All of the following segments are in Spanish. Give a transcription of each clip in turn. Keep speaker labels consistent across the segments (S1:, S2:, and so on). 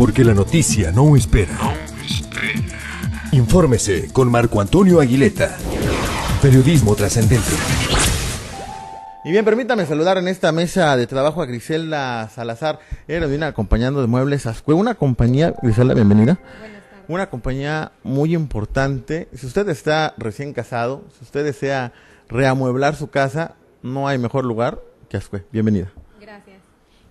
S1: Porque la noticia no espera. Infórmese con Marco Antonio Aguileta. Periodismo trascendente.
S2: Y bien, permítame saludar en esta mesa de trabajo a Griselda Salazar, viene acompañando de Muebles Ascue, una compañía, Griselda, bienvenida. Una compañía muy importante. Si usted está recién casado, si usted desea reamueblar su casa, no hay mejor lugar que Ascue. Bienvenida.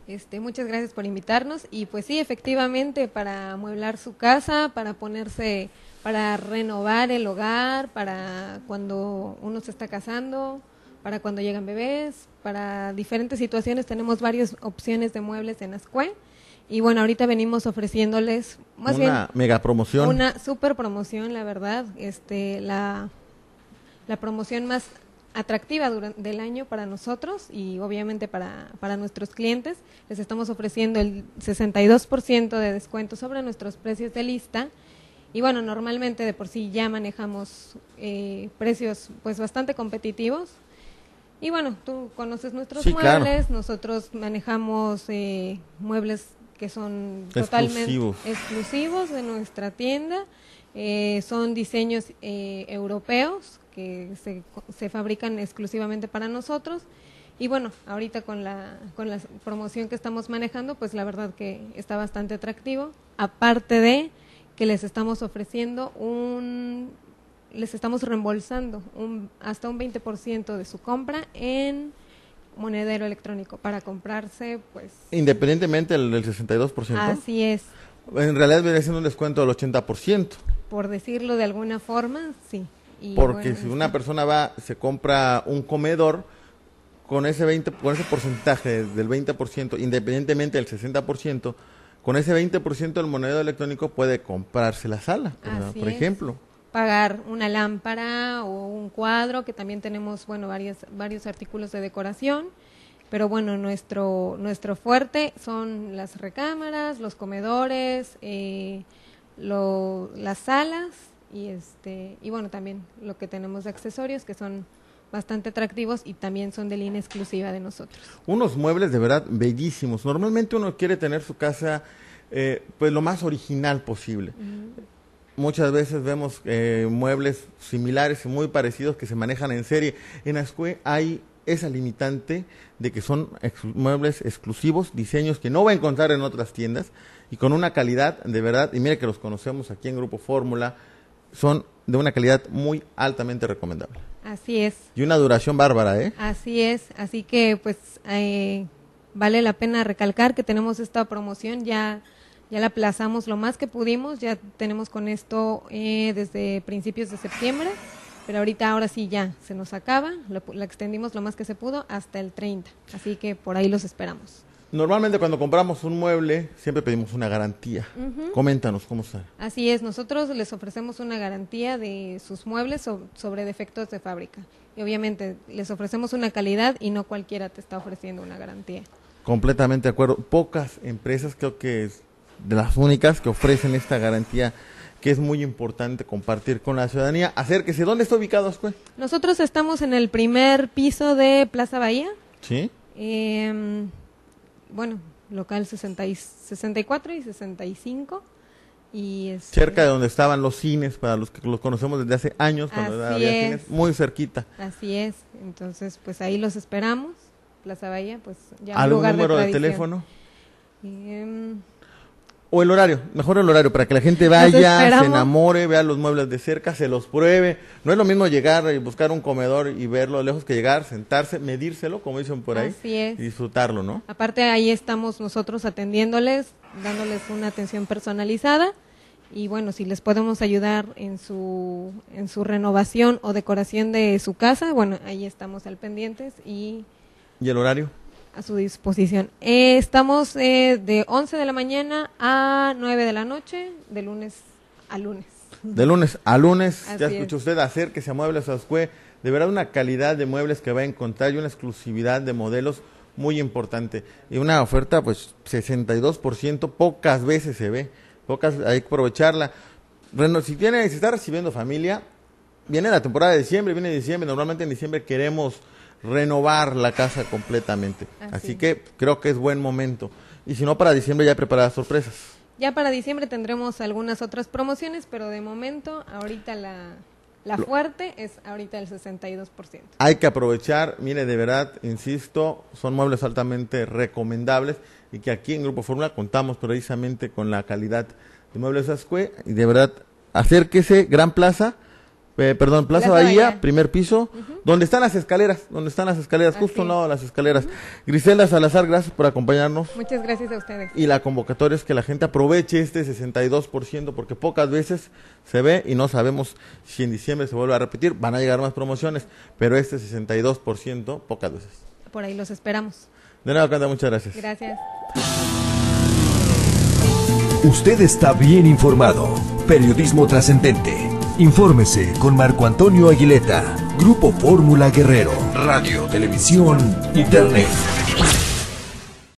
S3: Este, muchas gracias por invitarnos. Y pues sí, efectivamente, para amueblar su casa, para ponerse, para renovar el hogar, para cuando uno se está casando, para cuando llegan bebés, para diferentes situaciones tenemos varias opciones de muebles en Ascue. Y bueno, ahorita venimos ofreciéndoles más
S2: una mega promoción.
S3: Una super promoción, la verdad. Este, la, la promoción más atractiva durante, del año para nosotros y obviamente para, para nuestros clientes. Les estamos ofreciendo el 62% de descuento sobre nuestros precios de lista. Y bueno, normalmente de por sí ya manejamos eh, precios pues bastante competitivos. Y bueno, tú conoces nuestros muebles, nosotros manejamos eh, muebles que son totalmente exclusivos de nuestra tienda, eh, son diseños eh, europeos que se, se fabrican exclusivamente para nosotros. Y bueno, ahorita con la, con la promoción que estamos manejando, pues la verdad que está bastante atractivo. Aparte de que les estamos ofreciendo un les estamos reembolsando un, hasta un 20% de su compra en monedero electrónico para comprarse, pues...
S2: Independientemente del, del 62%.
S3: Así es.
S2: En realidad viene siendo un descuento del 80%.
S3: Por decirlo de alguna forma, sí.
S2: Porque si una persona va, se compra un comedor, con ese 20, con ese porcentaje del 20%, independientemente del 60%, con ese 20% del monedero electrónico puede comprarse la sala, por, por ejemplo
S3: pagar una lámpara o un cuadro, que también tenemos, bueno, varios, varios artículos de decoración. Pero bueno, nuestro, nuestro fuerte son las recámaras, los comedores, eh, las salas y, este, y bueno, también lo que tenemos de accesorios que son bastante atractivos y también son de línea exclusiva de nosotros.
S2: Unos muebles de verdad bellísimos. Normalmente uno quiere tener su casa eh, pues lo más original posible muchas veces vemos eh, muebles similares y muy parecidos que se manejan en serie. En Ascue hay esa limitante de que son muebles exclusivos, diseños que no va a encontrar en otras tiendas y con una calidad de verdad, y mire que los conocemos aquí en Grupo Fórmula, son de una calidad muy altamente recomendable.
S3: Así es.
S2: Y una duración bárbara, ¿eh?
S3: Así es, así que pues eh, vale la pena recalcar que tenemos esta promoción ya ya la aplazamos lo más que pudimos, ya tenemos con esto eh, desde principios de septiembre, pero ahorita ahora sí ya se nos acaba, la, extendimos lo más que se pudo hasta el 30, así que por ahí los esperamos.
S2: Normalmente cuando compramos un mueble siempre pedimos una garantía. Coméntanos cómo está.
S3: Así es, nosotros les ofrecemos una garantía de sus muebles sobre defectos de fábrica. Y obviamente les ofrecemos una calidad y no cualquiera te está ofreciendo una garantía.
S2: Completamente de acuerdo. Pocas empresas creo que de las únicas que ofrecen esta garantía que es muy importante compartir con la ciudadanía. Acérquese, ¿dónde está ubicado Ascue?
S3: Nosotros estamos en el primer piso de Plaza Bahía.
S2: Sí.
S3: Eh, bueno, local 60 y 64 y 65. Y
S2: este Cerca de donde estaban los cines, para los que los conocemos desde hace años, cuando había cines, muy cerquita.
S3: Así es, entonces pues ahí los esperamos. Plaza Bahía, pues
S2: ya ¿Algún lugar número de, teléfono? Eh, o el horario, mejor el horario, para que la gente vaya, se enamore, vea los muebles de cerca, se los pruebe. No es lo mismo llegar y buscar un comedor y verlo lejos que llegar, sentarse, medírselo, como dicen por ahí, y disfrutarlo, ¿no?
S3: Aparte ahí estamos nosotros atendiéndoles, dándoles una atención personalizada y bueno, si les podemos ayudar en su en su renovación o decoración de su casa, bueno, ahí estamos al pendientes y
S2: ¿Y el horario?
S3: A su disposición. Eh, estamos eh, de 11 de la mañana a 9 de la noche, de lunes a lunes.
S2: De lunes a lunes, ya escuchó usted, acérquese a Muebles Ascue, de verdad una calidad de muebles que va a encontrar y una exclusividad de modelos muy importante. Y una oferta, pues, 62%, pocas veces se ve, pocas, hay que aprovecharla. Bueno, si tiene, si está recibiendo familia, viene la temporada de diciembre, viene diciembre, normalmente en diciembre queremos renovar la casa completamente. Así. que creo que es buen momento. Y si no, para diciembre ya preparadas sorpresas.
S3: Ya para diciembre tendremos algunas otras promociones, pero de momento, ahorita la, la fuerte es ahorita el 62%.
S2: Hay que aprovechar, mire, de verdad, insisto, son muebles altamente recomendables y que aquí en Grupo Fórmula contamos precisamente con la calidad de Muebles Ascue y de verdad acérquese, Gran Plaza, eh, perdón, Plaza, Bahía, primer piso, donde están las escaleras, donde están las escaleras, justo al lado de las escaleras. Griselda Salazar, gracias por acompañarnos.
S3: Muchas gracias a ustedes.
S2: Y la convocatoria es que la gente aproveche este 62%, porque pocas veces se ve y no sabemos si en diciembre se vuelve a repetir, van a llegar más promociones, pero este 62%, pocas veces.
S3: Por ahí los esperamos.
S2: De nuevo, Canta, muchas gracias.
S3: Gracias.
S1: Usted está bien informado. Periodismo trascendente. Infórmese con Marco Antonio Aguileta. Grupo Fórmula Guerrero. Radio, televisión, internet.